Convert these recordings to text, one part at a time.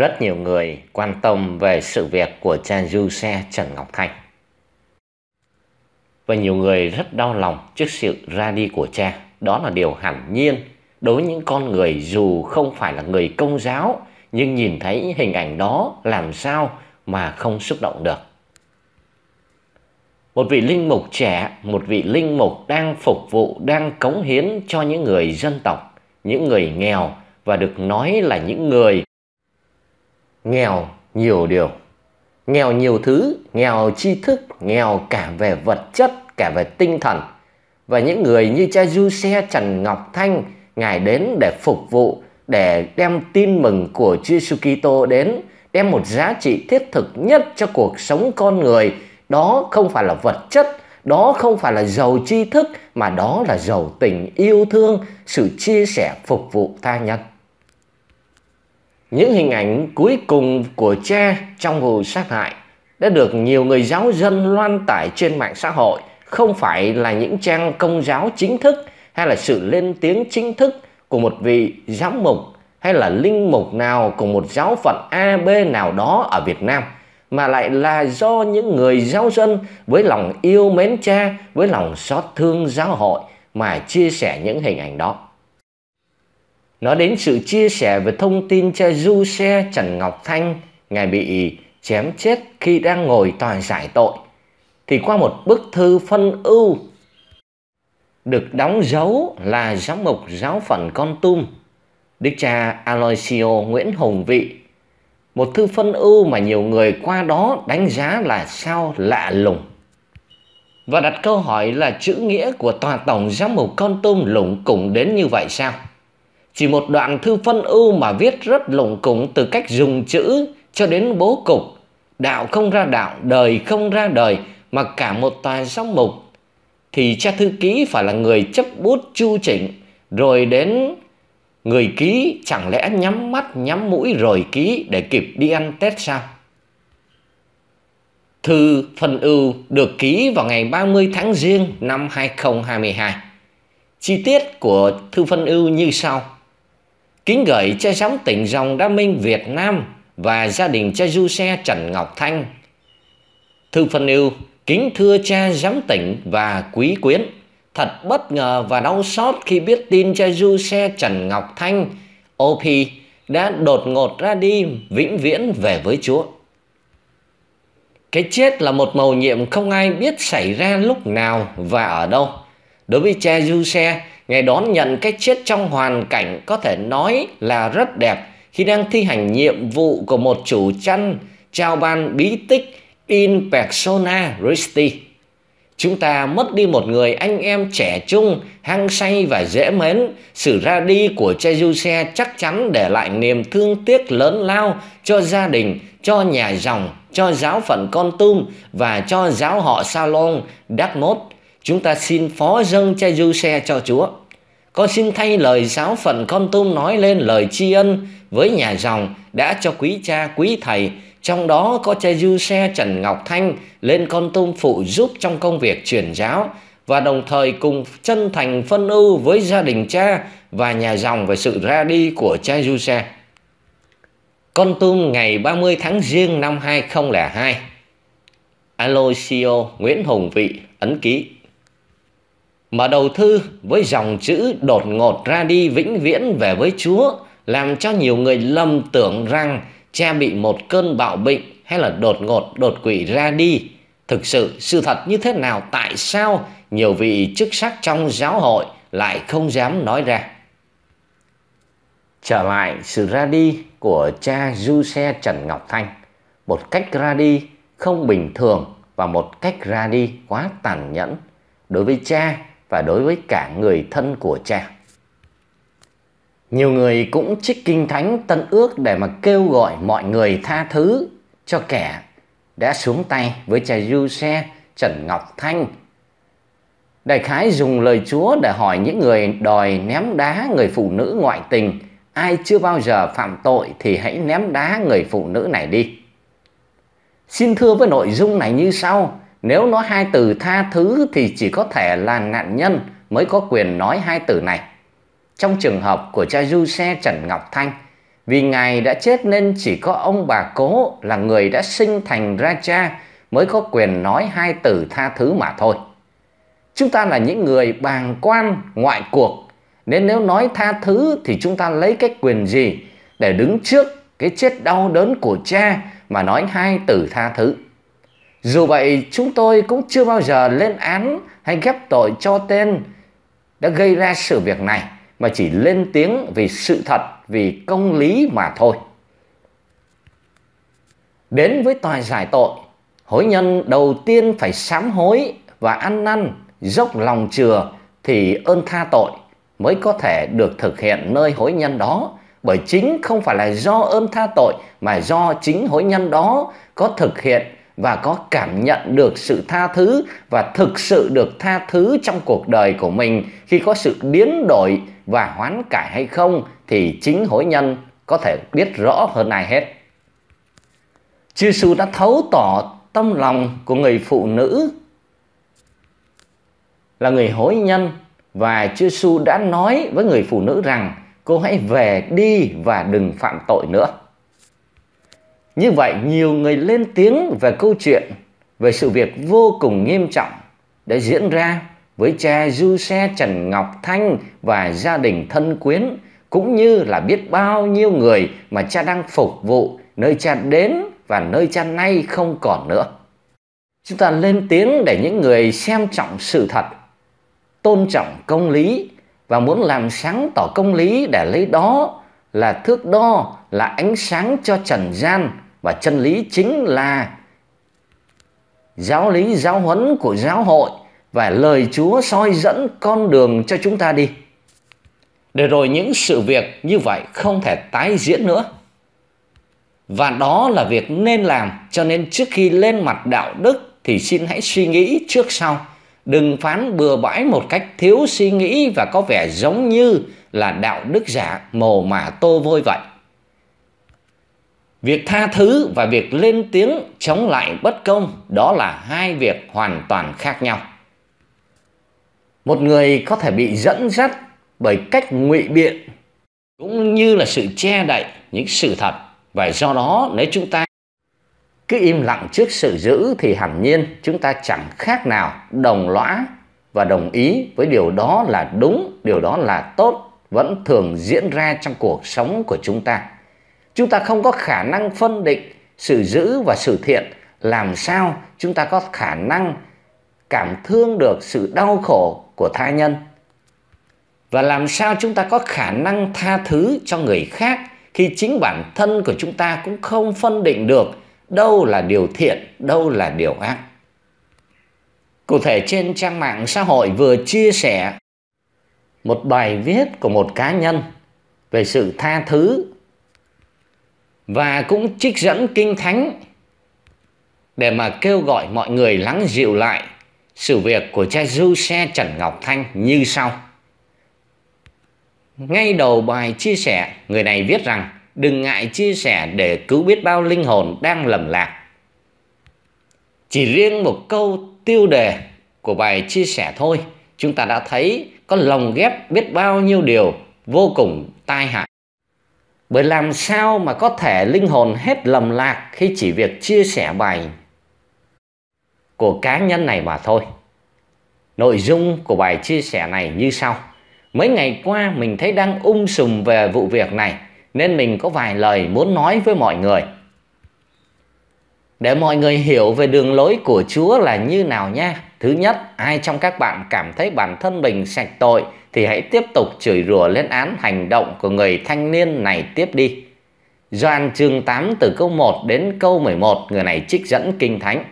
Rất nhiều người quan tâm về sự việc của cha du xe Trần Ngọc Thanh. Và nhiều người rất đau lòng trước sự ra đi của cha. Đó là điều hẳn nhiên đối với những con người dù không phải là người công giáo nhưng nhìn thấy hình ảnh đó làm sao mà không xúc động được. Một vị linh mục trẻ, một vị linh mục đang phục vụ, đang cống hiến cho những người dân tộc, những người nghèo và được nói là những người nghèo nhiều điều. Nghèo nhiều thứ, nghèo tri thức, nghèo cả về vật chất, cả về tinh thần. Và những người như cha du xe trần ngọc thanh, ngài đến để phục vụ, để đem tin mừng của Chúa Giêsu Kitô đến, đem một giá trị thiết thực nhất cho cuộc sống con người. Đó không phải là vật chất, đó không phải là giàu tri thức, mà đó là giàu tình yêu thương, sự chia sẻ phục vụ tha nhân những hình ảnh cuối cùng của cha trong vụ sát hại đã được nhiều người giáo dân loan tải trên mạng xã hội không phải là những trang công giáo chính thức hay là sự lên tiếng chính thức của một vị giám mục hay là linh mục nào của một giáo phận AB nào đó ở Việt Nam mà lại là do những người giáo dân với lòng yêu mến cha, với lòng xót thương giáo hội mà chia sẻ những hình ảnh đó. Nói đến sự chia sẻ về thông tin cha du xe Trần Ngọc Thanh, ngài bị chém chết khi đang ngồi tòa giải tội, thì qua một bức thư phân ưu được đóng dấu là giám mục giáo phận Con Tum, Đức cha Aloysio Nguyễn Hùng Vị. Một thư phân ưu mà nhiều người qua đó đánh giá là sao lạ lùng. Và đặt câu hỏi là chữ nghĩa của tòa tổng giám mục Con Tum lủng củng đến như vậy sao? Chỉ một đoạn thư phân ưu mà viết rất lủng củng từ cách dùng chữ cho đến bố cục. Đạo không ra đạo, đời không ra đời mà cả một tòa giám mục thì cha thư ký phải là người chấp bút chu chỉnh rồi đến người ký chẳng lẽ nhắm mắt nhắm mũi rồi ký để kịp đi ăn Tết sao? Thư phân ưu được ký vào ngày 30 tháng Giêng năm 2022. Chi tiết của thư phân ưu như sau. Kính gửi cha giám tỉnh dòng Đa Minh Việt Nam và gia đình cha du xe Trần Ngọc Thanh. Thư phân ưu kính thưa cha giám tỉnh và quý quyến. Thật bất ngờ và đau xót khi biết tin cha du xe Trần Ngọc Thanh, OP, đã đột ngột ra đi vĩnh viễn về với Chúa. Cái chết là một mầu nhiệm không ai biết xảy ra lúc nào và ở đâu. Đối với Che du xe, Ngài đón nhận cái chết trong hoàn cảnh có thể nói là rất đẹp khi đang thi hành nhiệm vụ của một chủ chăn trao ban bí tích in persona Christi. Chúng ta mất đi một người anh em trẻ trung, hăng say và dễ mến. Sự ra đi của Che Du Xe chắc chắn để lại niềm thương tiếc lớn lao cho gia đình, cho nhà dòng, cho giáo phận Con Tum và cho giáo họ Salon, Đắc Mốt. Chúng ta xin phó dâng cha xe cho Chúa. Con xin thay lời giáo phận con tum nói lên lời tri ân với nhà dòng đã cho quý cha, quý thầy trong đó có cha du xe Trần Ngọc Thanh lên con tum phụ giúp trong công việc truyền giáo và đồng thời cùng chân thành phân ưu với gia đình cha và nhà dòng về sự ra đi của cha du xe. Con tum ngày 30 tháng Giêng năm 2002 CEO Nguyễn Hùng Vị, ấn ký Mở đầu thư với dòng chữ đột ngột ra đi vĩnh viễn về với Chúa làm cho nhiều người lầm tưởng rằng cha bị một cơn bạo bệnh hay là đột ngột đột quỵ ra đi. Thực sự sự thật như thế nào tại sao nhiều vị chức sắc trong giáo hội lại không dám nói ra. Trở lại sự ra đi của cha Du Xe Trần Ngọc Thanh, một cách ra đi không bình thường và một cách ra đi quá tàn nhẫn đối với cha và đối với cả người thân của cha. Nhiều người cũng trích kinh thánh tân ước để mà kêu gọi mọi người tha thứ cho kẻ đã xuống tay với cha Du Xe Trần Ngọc Thanh. Đại khái dùng lời Chúa để hỏi những người đòi ném đá người phụ nữ ngoại tình ai chưa bao giờ phạm tội thì hãy ném đá người phụ nữ này đi. Xin thưa với nội dung này như sau, nếu nói hai từ tha thứ thì chỉ có thể là nạn nhân mới có quyền nói hai từ này. Trong trường hợp của cha du xe Trần Ngọc Thanh, Vì Ngài đã chết nên chỉ có ông bà cố là người đã sinh thành ra cha mới có quyền nói hai từ tha thứ mà thôi. Chúng ta là những người bàng quan ngoại cuộc nên nếu nói tha thứ thì chúng ta lấy cái quyền gì để đứng trước cái chết đau đớn của cha mà nói hai từ tha thứ. Dù vậy chúng tôi cũng chưa bao giờ lên án hay ghép tội cho tên đã gây ra sự việc này mà chỉ lên tiếng vì sự thật, vì công lý mà thôi. Đến với tòa giải tội, hối nhân đầu tiên phải sám hối và ăn năn, dốc lòng chừa thì ơn tha tội mới có thể được thực hiện nơi hối nhân đó bởi chính không phải là do ơn tha tội mà do chính hối nhân đó có thực hiện và có cảm nhận được sự tha thứ và thực sự được tha thứ trong cuộc đời của mình khi có sự biến đổi và hoán cải hay không thì chính hối nhân có thể biết rõ hơn ai hết. Chúa Giêsu đã thấu tỏ tâm lòng của người phụ nữ là người hối nhân và Chúa Giêsu đã nói với người phụ nữ rằng, cô hãy về đi và đừng phạm tội nữa. Như vậy nhiều người lên tiếng về câu chuyện về sự việc vô cùng nghiêm trọng đã diễn ra với cha Du Xe Trần Ngọc Thanh và gia đình thân quyến cũng như là biết bao nhiêu người mà cha đang phục vụ nơi cha đến và nơi cha nay không còn nữa. Chúng ta lên tiếng để những người xem trọng sự thật, tôn trọng công lý và muốn làm sáng tỏ công lý để lấy đó là thước đo, là ánh sáng cho trần gian và chân lý chính là giáo lý giáo huấn của giáo hội và lời Chúa soi dẫn con đường cho chúng ta đi. Để rồi những sự việc như vậy không thể tái diễn nữa. Và đó là việc nên làm, cho nên trước khi lên mặt đạo đức thì xin hãy suy nghĩ trước sau. Đừng phán bừa bãi một cách thiếu suy nghĩ và có vẻ giống như là đạo đức giả mồ mả tô vôi vậy. Việc tha thứ và việc lên tiếng chống lại bất công đó là hai việc hoàn toàn khác nhau. Một người có thể bị dẫn dắt bởi cách ngụy biện cũng như là sự che đậy những sự thật và do đó nếu chúng ta cứ im lặng trước sự dữ thì hẳn nhiên chúng ta chẳng khác nào đồng lõa và đồng ý với điều đó là đúng, điều đó là tốt vẫn thường diễn ra trong cuộc sống của chúng ta chúng ta không có khả năng phân định sự dữ và sự thiện. Làm sao chúng ta có khả năng cảm thương được sự đau khổ của tha nhân? Và làm sao chúng ta có khả năng tha thứ cho người khác khi chính bản thân của chúng ta cũng không phân định được đâu là điều thiện, đâu là điều ác? Cụ thể trên trang mạng xã hội vừa chia sẻ một bài viết của một cá nhân về sự tha thứ và cũng trích dẫn kinh thánh để mà kêu gọi mọi người lắng dịu lại sự việc của cha du xe Trần Ngọc Thanh như sau. Ngay đầu bài chia sẻ, người này viết rằng đừng ngại chia sẻ để cứu biết bao linh hồn đang lầm lạc. Chỉ riêng một câu tiêu đề của bài chia sẻ thôi, chúng ta đã thấy có lồng ghép biết bao nhiêu điều vô cùng tai hại. Bởi làm sao mà có thể linh hồn hết lầm lạc khi chỉ việc chia sẻ bài của cá nhân này mà thôi. Nội dung của bài chia sẻ này như sau. Mấy ngày qua mình thấy đang ung sùm về vụ việc này nên mình có vài lời muốn nói với mọi người. Để mọi người hiểu về đường lối của Chúa là như nào nha. Thứ nhất, ai trong các bạn cảm thấy bản thân mình sạch tội thì hãy tiếp tục chửi rủa lên án hành động của người thanh niên này tiếp đi. Doan chương 8 từ câu 1 đến câu 11 người này trích dẫn kinh thánh.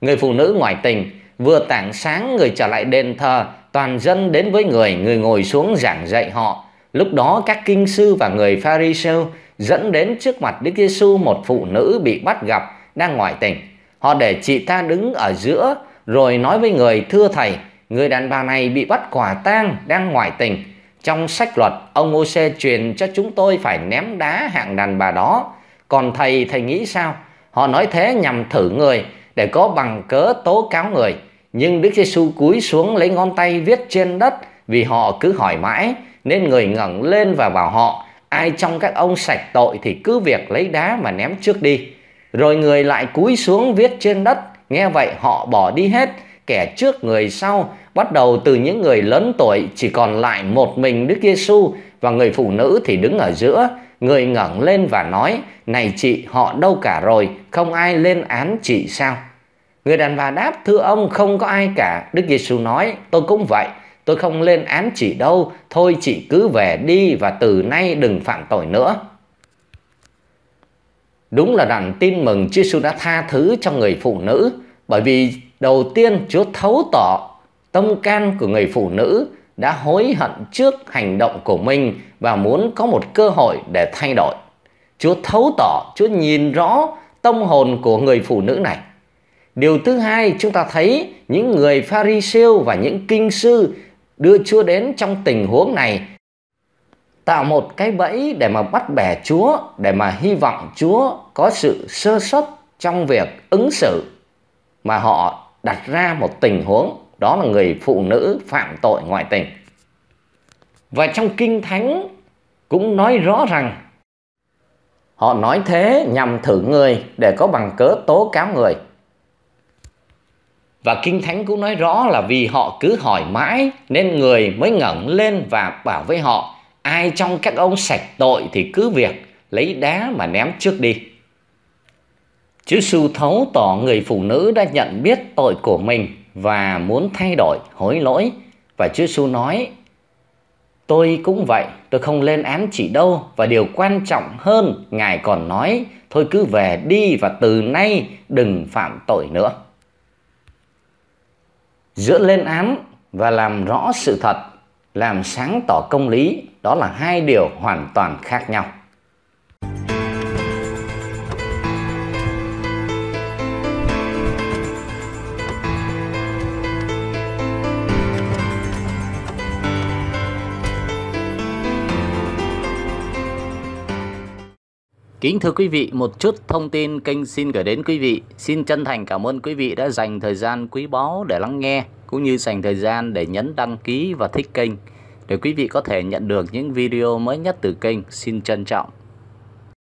Người phụ nữ ngoại tình, vừa tảng sáng người trở lại đền thờ, toàn dân đến với người người ngồi xuống giảng dạy họ. Lúc đó các kinh sư và người Pharisêu dẫn đến trước mặt Đức Giêsu một phụ nữ bị bắt gặp đang ngoại tình. Họ để chị ta đứng ở giữa, rồi nói với người, thưa thầy người đàn bà này bị bắt quả tang đang ngoại tình. Trong sách luật, ông OC truyền cho chúng tôi phải ném đá hạng đàn bà đó. Còn thầy, thầy nghĩ sao? Họ nói thế nhằm thử người để có bằng cớ tố cáo người. Nhưng Đức Giêsu cúi xuống lấy ngón tay viết trên đất vì họ cứ hỏi mãi nên người ngẩng lên và bảo họ ai trong các ông sạch tội thì cứ việc lấy đá mà ném trước đi. Rồi người lại cúi xuống viết trên đất, nghe vậy họ bỏ đi hết, kẻ trước người sau, bắt đầu từ những người lớn tuổi chỉ còn lại một mình Đức Giêsu và người phụ nữ thì đứng ở giữa. Người ngẩng lên và nói, này chị họ đâu cả rồi, không ai lên án chị sao? Người đàn bà đáp, thưa ông không có ai cả. Đức Giêsu nói, tôi cũng vậy, tôi không lên án chị đâu, thôi chị cứ về đi và từ nay đừng phạm tội nữa. Đúng là đoạn tin mừng Chúa Giêsu đã tha thứ cho người phụ nữ, bởi vì đầu tiên Chúa thấu tỏ tâm can của người phụ nữ đã hối hận trước hành động của mình và muốn có một cơ hội để thay đổi. Chúa thấu tỏ, Chúa nhìn rõ tâm hồn của người phụ nữ này. Điều thứ hai, chúng ta thấy những người Pharisêu và những kinh sư đưa Chúa đến trong tình huống này tạo một cái bẫy để mà bắt bẻ Chúa, để mà hy vọng Chúa có sự sơ suất trong việc ứng xử mà họ đặt ra một tình huống, đó là người phụ nữ phạm tội ngoại tình. Và trong Kinh Thánh cũng nói rõ rằng, họ nói thế nhằm thử người để có bằng cớ tố cáo người. Và Kinh Thánh cũng nói rõ là vì họ cứ hỏi mãi nên người mới ngẩng lên và bảo với họ, ai trong các ông sạch tội thì cứ việc lấy đá mà ném trước đi. Chúa Giêsu thấu tỏ người phụ nữ đã nhận biết tội của mình và muốn thay đổi, hối lỗi. Và Chúa Giêsu nói, tôi cũng vậy, tôi không lên án chị đâu. Và điều quan trọng hơn, Ngài còn nói, thôi cứ về đi và từ nay đừng phạm tội nữa. Giữa lên án và làm rõ sự thật, làm sáng tỏ công lý, đó là hai điều hoàn toàn khác nhau. Kính thưa quý vị, một chút thông tin kênh xin gửi đến quý vị. Xin chân thành cảm ơn quý vị đã dành thời gian quý báu để lắng nghe, cũng như dành thời gian để nhấn đăng ký và thích kênh, để quý vị có thể nhận được những video mới nhất từ kênh. Xin trân trọng.